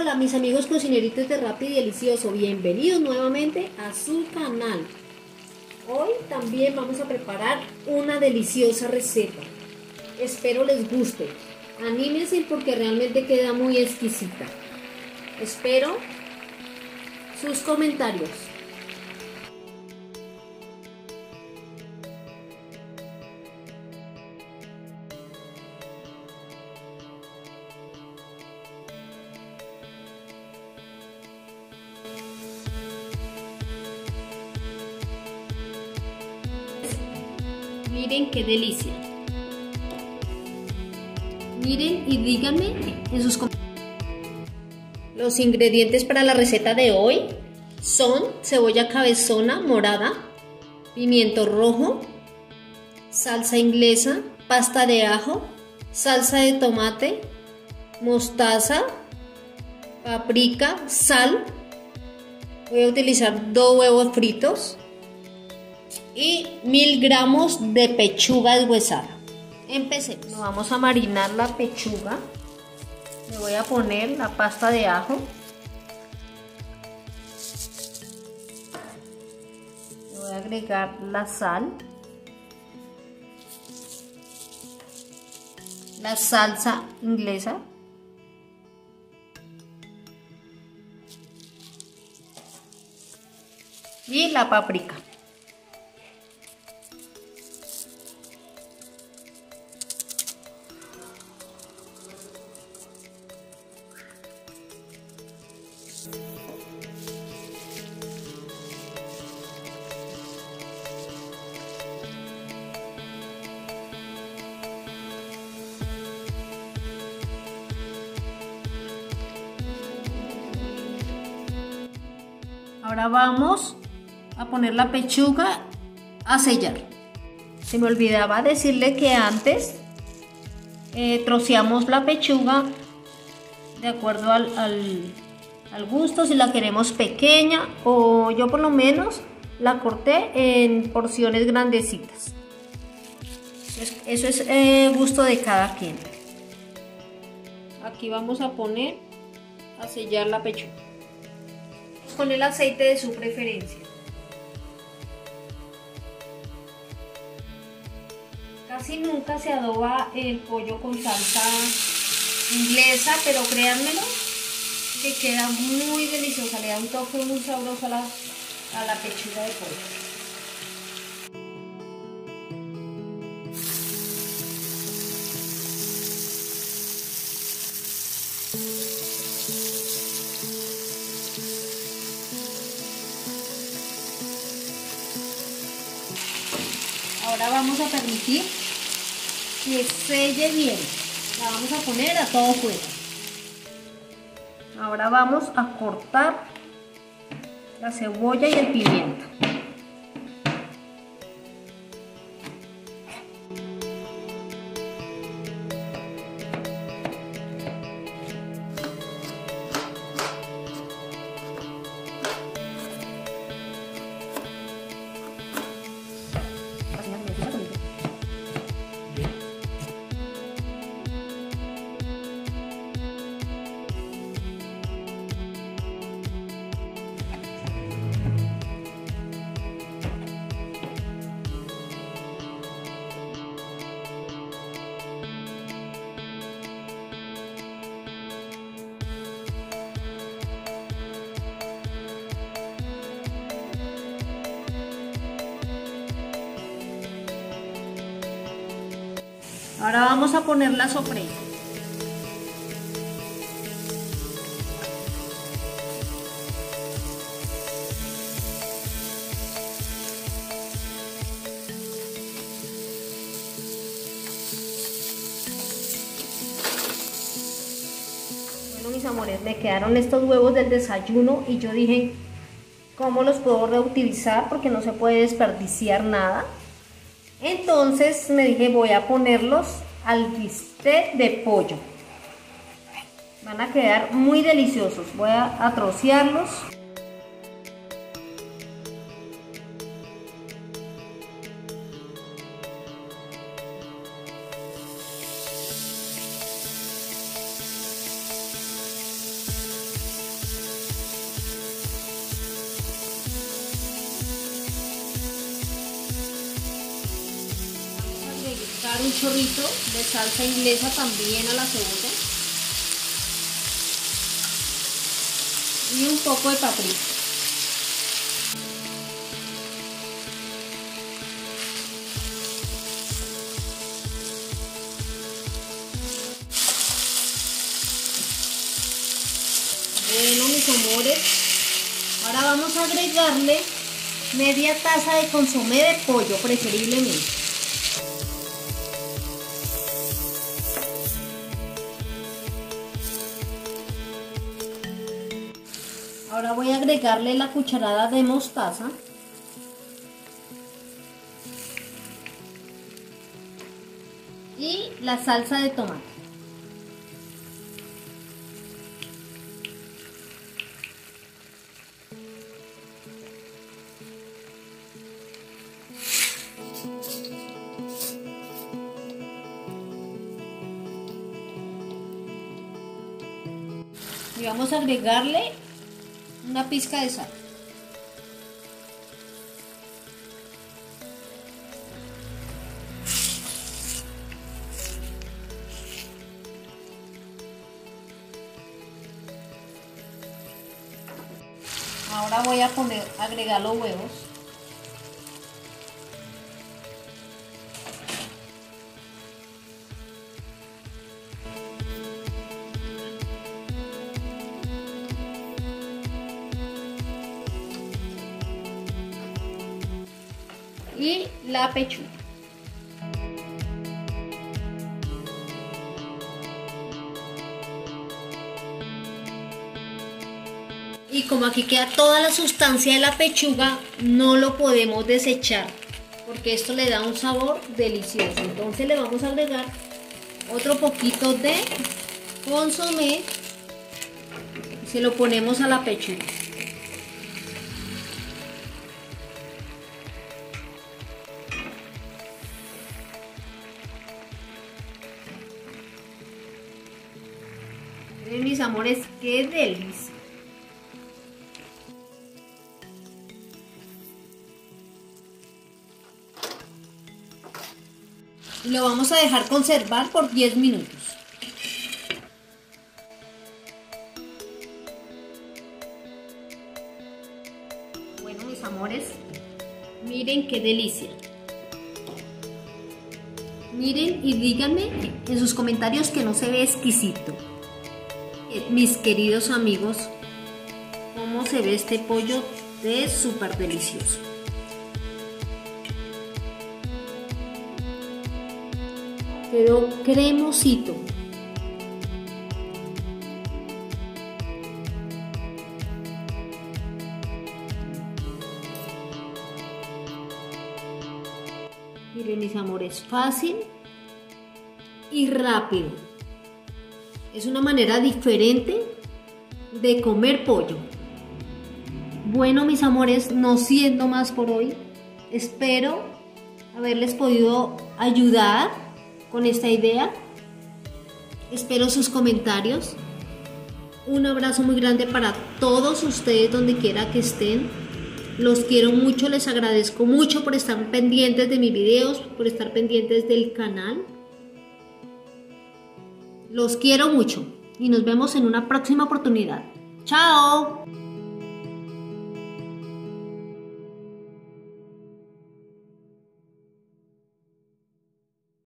Hola mis amigos cocineritos de Rápido y Delicioso, bienvenidos nuevamente a su canal. Hoy también vamos a preparar una deliciosa receta. Espero les guste. Anímense porque realmente queda muy exquisita. Espero sus comentarios. Miren qué delicia. Miren y díganme en sus comentarios. Los ingredientes para la receta de hoy son cebolla cabezona morada, pimiento rojo, salsa inglesa, pasta de ajo, salsa de tomate, mostaza, paprika, sal. Voy a utilizar dos huevos fritos, y mil gramos de pechuga deshuesada. Empecemos. Vamos a marinar la pechuga. Le voy a poner la pasta de ajo. Le voy a agregar la sal. La salsa inglesa. Y la paprika. Ahora vamos a poner la pechuga a sellar. Se me olvidaba decirle que antes eh, troceamos la pechuga de acuerdo al, gusto, si la queremos pequeña o yo por lo menos la corté en porciones grandecitas. Eso es eh, gusto de cada quien. Aquí vamos a poner a sellar la pechuga con el aceite de su preferencia. Casi nunca se adoba el pollo con salsa inglesa, pero créanmelo que queda muy deliciosa, le da un toque muy sabroso a la, a la pechuga de pollo. Ahora vamos a permitir que selle bien. La vamos a poner a todo fuego. Ahora vamos a cortar la cebolla y el pimiento. Ahora vamos a poner la sofrita. Bueno mis amores, me quedaron estos huevos del desayuno y yo dije, ¿cómo los puedo reutilizar? Porque no se puede desperdiciar nada. Entonces me dije voy a ponerlos al bistec de pollo. Van a quedar muy deliciosos. Voy a, trocearlos. Un chorrito de salsa inglesa también a la cebolla. Y un poco de paprika. Bueno, mis amores, ahora vamos a agregarle media taza de consomé de pollo, preferiblemente. Ahora voy a agregarle la cucharada de mostaza. Y la salsa de tomate. y vamos a agregarle una pizca de sal. Ahora voy a poner, agregar los huevos. Y la pechuga. Y como aquí queda toda la sustancia de la pechuga, no lo podemos desechar porque esto le da un sabor delicioso. Entonces le vamos a agregar otro poquito de consomé y se lo ponemos a la pechuga. Miren mis amores, qué delicia. Lo vamos a dejar conservar por 10 minutos. Bueno mis amores, miren qué delicia. Miren y díganme en sus comentarios que no se ve exquisito mis queridos amigos, cómo se ve este pollo de súper delicioso. Quedó cremosito. Miren mis amores, fácil y rápido. Es una manera diferente de comer pollo. Bueno, mis amores, no siendo más por hoy, espero haberles podido ayudar con esta idea. Espero sus comentarios. Un abrazo muy grande para todos ustedes donde quiera que estén. Los quiero mucho, les agradezco mucho por estar pendientes de mis videos, por estar pendientes del canal. Los quiero mucho y nos vemos en una próxima oportunidad. ¡Chao!